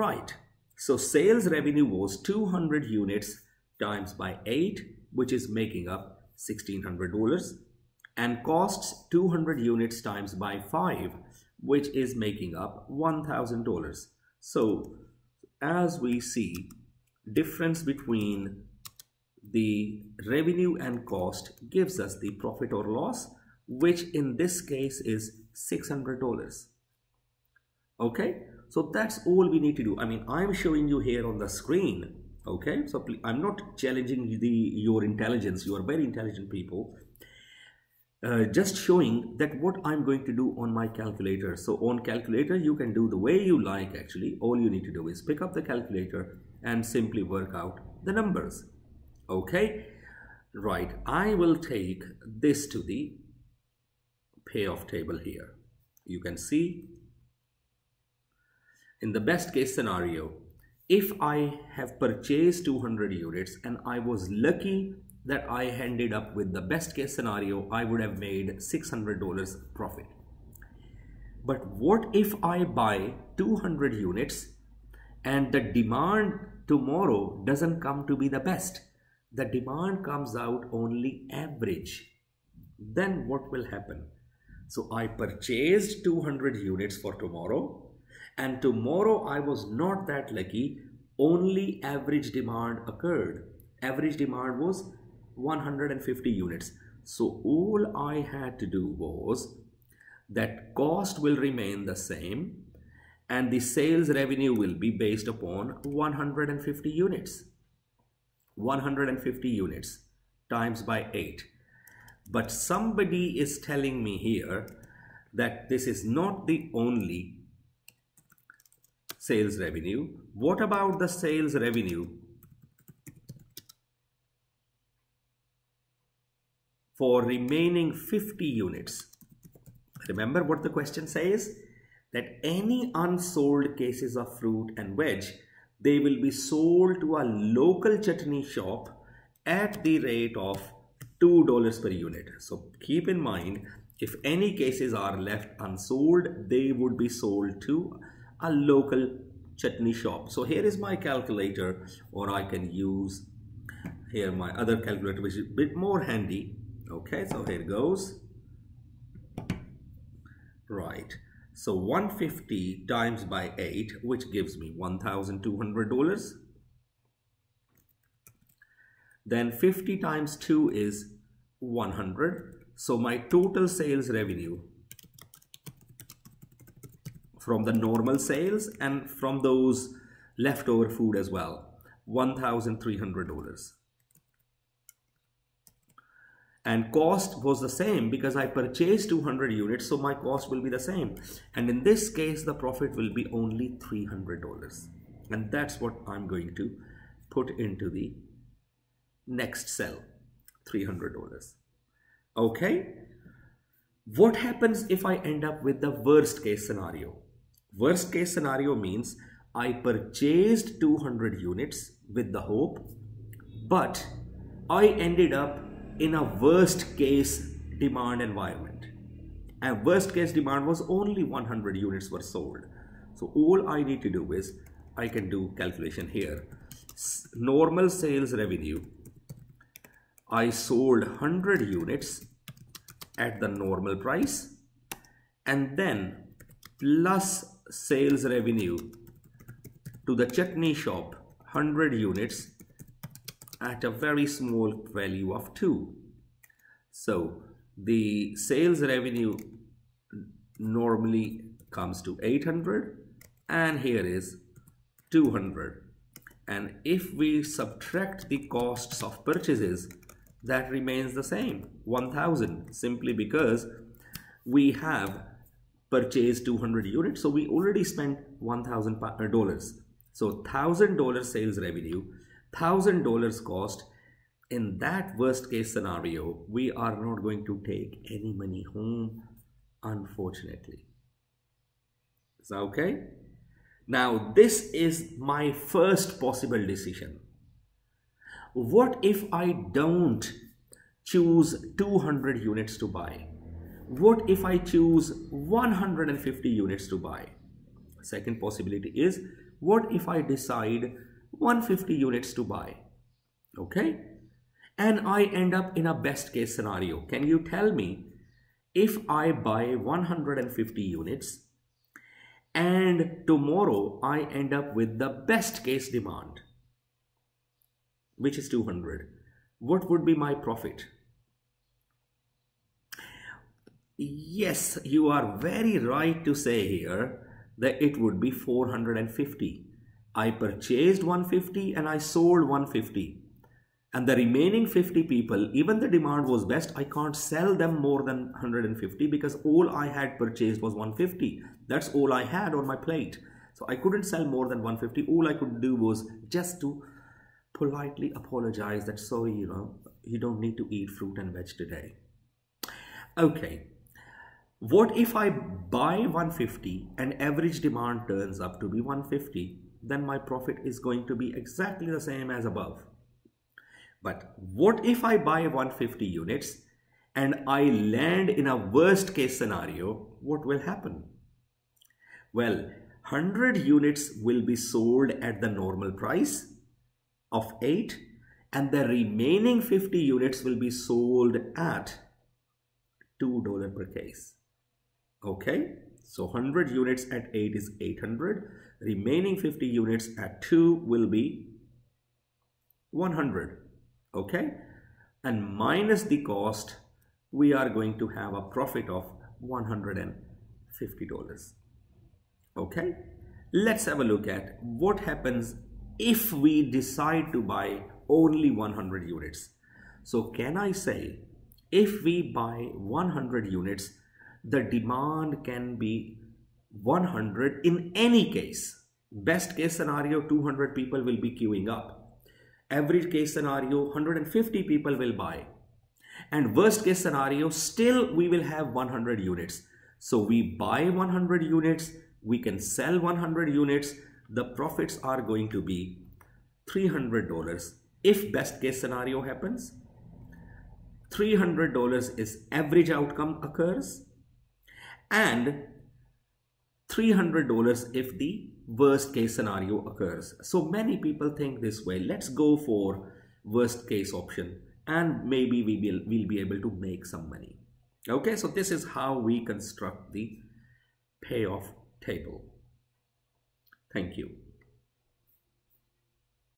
Right. So sales revenue was 200 units times by 8, which is making up $1,600. And costs 200 units times by 5, which is making up $1,000. So as we see, difference between the revenue and cost gives us the profit or loss, which in this case is $600. Okay, so that's all we need to do. I mean, I'm showing you here on the screen. Okay, so I'm not challenging the your intelligence. You are very intelligent people. Uh, just showing that what I'm going to do on my calculator. So on calculator, you can do the way you like actually. All you need to do is pick up the calculator and simply work out the numbers. Okay, right. I will take this to the payoff table here. You can see in the best case scenario, if I have purchased 200 units and I was lucky that I ended up with the best case scenario, I would have made $600 profit. But what if I buy 200 units and the demand tomorrow doesn't come to be the best? The demand comes out only average. Then what will happen? So I purchased 200 units for tomorrow and tomorrow I was not that lucky. Only average demand occurred. Average demand was 150 units. So all I had to do was that cost will remain the same and the sales revenue will be based upon 150 units. 150 units times by 8. But somebody is telling me here that this is not the only sales revenue. What about the sales revenue for remaining 50 units. Remember what the question says? That any unsold cases of fruit and veg, they will be sold to a local chutney shop at the rate of $2 per unit. So keep in mind, if any cases are left unsold, they would be sold to a local chutney shop. So here is my calculator or I can use here my other calculator which is a bit more handy. Okay so here goes. Right. So 150 times by 8 which gives me $1,200 then 50 times 2 is 100 so my total sales revenue from the normal sales and from those leftover food as well $1,300 and cost was the same because I purchased 200 units so my cost will be the same. And in this case the profit will be only $300 and that's what I'm going to put into the next cell $300 okay? What happens if I end up with the worst case scenario worst case scenario means I purchased 200 units with the hope but I ended up in a worst case demand environment. And worst case demand was only 100 units were sold. So all I need to do is I can do calculation here. Normal sales revenue. I sold 100 units at the normal price and then plus sales revenue to the chutney shop 100 units at a very small value of 2. So the sales revenue normally comes to 800 and here is 200 and if we subtract the costs of purchases that remains the same 1000 simply because we have purchased 200 units so we already spent 1000 uh, dollars so thousand dollar sales revenue $1,000 cost, in that worst case scenario, we are not going to take any money home, unfortunately. Is that okay? Now, this is my first possible decision. What if I don't choose 200 units to buy? What if I choose 150 units to buy? Second possibility is what if I decide 150 units to buy? Okay. And I end up in a best case scenario. Can you tell me if I buy 150 units and tomorrow I end up with the best case demand, which is 200, what would be my profit? Yes, you are very right to say here that it would be 450. I purchased 150 and I sold 150. And the remaining 50 people, even the demand was best, I can't sell them more than 150 because all I had purchased was 150. That's all I had on my plate. So I couldn't sell more than 150. All I could do was just to politely apologize that sorry, you know, you don't need to eat fruit and veg today. Okay, what if I buy 150 and average demand turns up to be 150? Then my profit is going to be exactly the same as above. But what if I buy 150 units and I land in a worst case scenario? What will happen? Well, 100 units will be sold at the normal price of 8 and the remaining 50 units will be sold at $2 per case okay so 100 units at 8 is 800 remaining 50 units at 2 will be 100 okay and minus the cost we are going to have a profit of $150 okay let's have a look at what happens if we decide to buy only 100 units. So can I say if we buy 100 units the demand can be 100 in any case. Best case scenario, 200 people will be queuing up. Average case scenario, 150 people will buy. And worst case scenario, still we will have 100 units. So we buy 100 units, we can sell 100 units. The profits are going to be $300 if best case scenario happens. $300 is average outcome occurs and $300 if the worst case scenario occurs. So many people think this way, let's go for worst case option and maybe we will we'll be able to make some money. Okay, so this is how we construct the payoff table. Thank you.